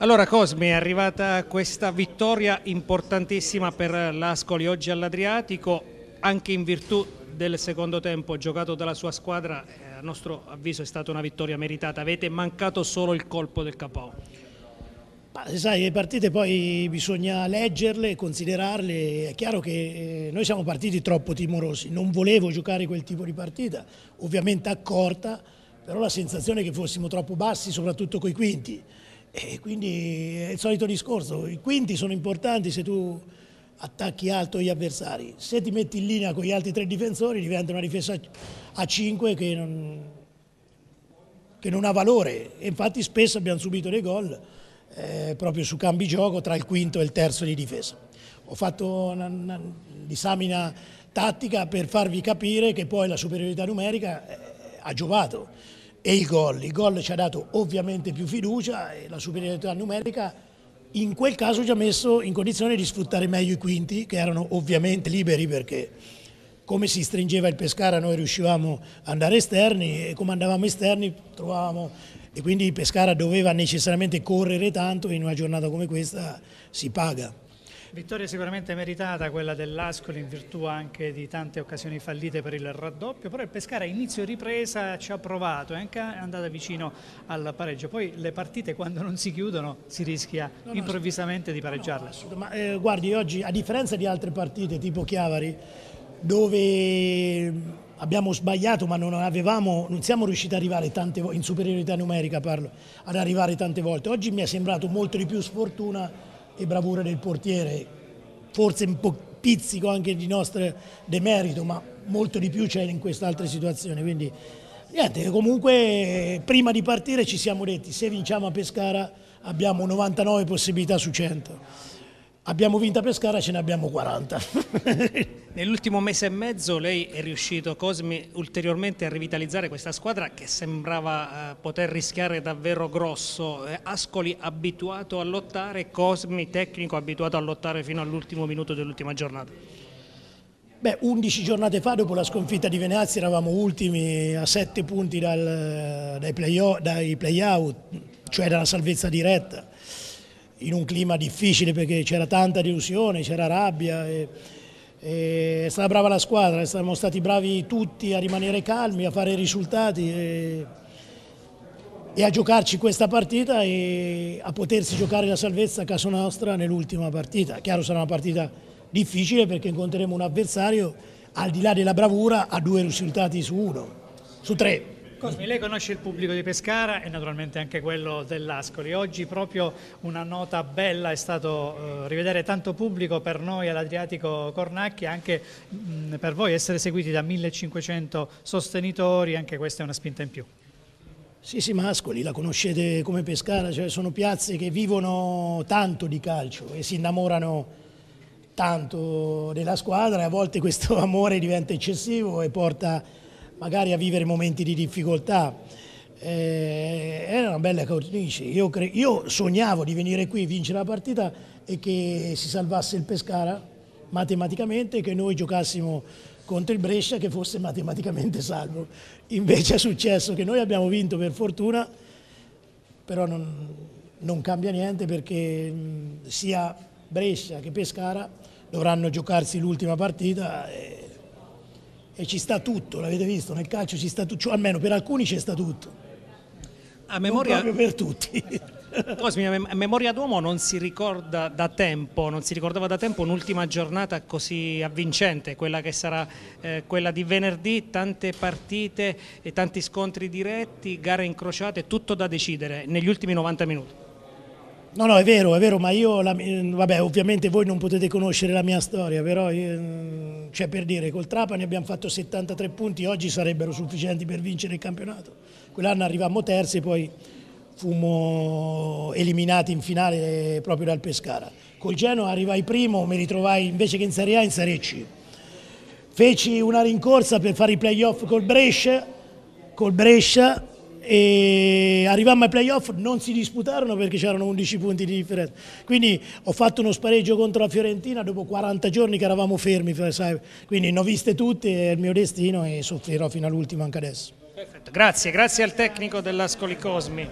Allora Cosmi è arrivata questa vittoria importantissima per l'Ascoli oggi all'Adriatico anche in virtù del secondo tempo giocato dalla sua squadra eh, a nostro avviso è stata una vittoria meritata. Avete mancato solo il colpo del KO sai, le partite poi bisogna leggerle, considerarle, è chiaro che eh, noi siamo partiti troppo timorosi, non volevo giocare quel tipo di partita, ovviamente accorta, però la sensazione è che fossimo troppo bassi, soprattutto coi quinti. E quindi è il solito discorso, i quinti sono importanti se tu attacchi alto gli avversari, se ti metti in linea con gli altri tre difensori diventa una difesa a 5 che non, che non ha valore. E infatti spesso abbiamo subito dei gol eh, proprio su cambi gioco tra il quinto e il terzo di difesa. Ho fatto disamina tattica per farvi capire che poi la superiorità numerica eh, ha giovato e il gol. Il gol ci ha dato ovviamente più fiducia e la superiorità numerica in quel caso ci ha messo in condizione di sfruttare meglio i quinti che erano ovviamente liberi perché come si stringeva il Pescara noi riuscivamo ad andare esterni e come andavamo esterni trovavamo e quindi Pescara doveva necessariamente correre tanto e in una giornata come questa si paga. Vittoria sicuramente meritata quella dell'Ascoli in virtù anche di tante occasioni fallite per il raddoppio, però il Pescara inizio ripresa ci ha provato, è anche andata vicino al pareggio, poi le partite quando non si chiudono si rischia no, no, improvvisamente di pareggiarle. No, ma eh, guardi oggi a differenza di altre partite tipo Chiavari dove abbiamo sbagliato ma non, avevamo, non siamo riusciti ad arrivare tante volte, in superiorità numerica parlo, ad arrivare tante volte, oggi mi è sembrato molto di più sfortuna e bravura del portiere, forse un po' pizzico anche di nostro demerito, ma molto di più c'è in queste altre situazioni. Quindi niente, comunque prima di partire ci siamo detti se vinciamo a Pescara abbiamo 99 possibilità su 100 Abbiamo vinto a Pescara, ce ne abbiamo 40. Nell'ultimo mese e mezzo lei è riuscito, Cosmi, ulteriormente a rivitalizzare questa squadra che sembrava eh, poter rischiare davvero grosso. Eh, Ascoli abituato a lottare, Cosmi tecnico abituato a lottare fino all'ultimo minuto dell'ultima giornata. Beh, 11 giornate fa, dopo la sconfitta di Venezia, eravamo ultimi a 7 punti dal, dai play-out, play cioè dalla salvezza diretta in un clima difficile perché c'era tanta delusione, c'era rabbia. E, è stata brava la squadra, siamo stati bravi tutti a rimanere calmi, a fare i risultati e, e a giocarci questa partita e a potersi giocare la salvezza a casa nostra nell'ultima partita. Chiaro sarà una partita difficile perché incontreremo un avversario al di là della bravura a due risultati su uno, su tre. Cosmi, lei conosce il pubblico di Pescara e naturalmente anche quello dell'Ascoli. Oggi proprio una nota bella è stato eh, rivedere tanto pubblico per noi all'Adriatico Cornacchi, anche mh, per voi essere seguiti da 1500 sostenitori, anche questa è una spinta in più. Sì, sì, Mascoli, la conoscete come Pescara, cioè sono piazze che vivono tanto di calcio e si innamorano tanto della squadra e a volte questo amore diventa eccessivo e porta magari a vivere momenti di difficoltà. Eh, era una bella cornice. Io, io, sognavo di venire qui, vincere la partita e che si salvasse il Pescara matematicamente che noi giocassimo contro il Brescia che fosse matematicamente salvo. Invece è successo che noi abbiamo vinto per fortuna, però non, non cambia niente perché sia Brescia che Pescara dovranno giocarsi l'ultima partita. E, e ci sta tutto, l'avete visto, nel calcio ci sta tutto, cioè, almeno per alcuni ci sta tutto. A memoria... Non proprio per tutti. Cosmi, a memoria d'uomo non si ricorda da tempo, non si ricordava da tempo un'ultima giornata così avvincente, quella che sarà eh, quella di venerdì, tante partite e tanti scontri diretti, gare incrociate, tutto da decidere negli ultimi 90 minuti. No, no, è vero, è vero, ma io, la, vabbè, ovviamente voi non potete conoscere la mia storia, però, io, cioè per dire, col Trapani abbiamo fatto 73 punti, oggi sarebbero sufficienti per vincere il campionato. Quell'anno arrivammo terzi, poi fummo eliminati in finale proprio dal Pescara. Col Genoa arrivai primo, mi ritrovai invece che in Serie A in Serie C. Feci una rincorsa per fare i playoff col Brescia, col Brescia e arrivammo ai playoff, non si disputarono perché c'erano 11 punti di differenza. Quindi ho fatto uno spareggio contro la Fiorentina dopo 40 giorni che eravamo fermi, sai? quindi ne ho viste tutte, è il mio destino e soffrirò fino all'ultimo anche adesso. Perfetto, grazie, grazie al tecnico dell'Ascoli Cosmi.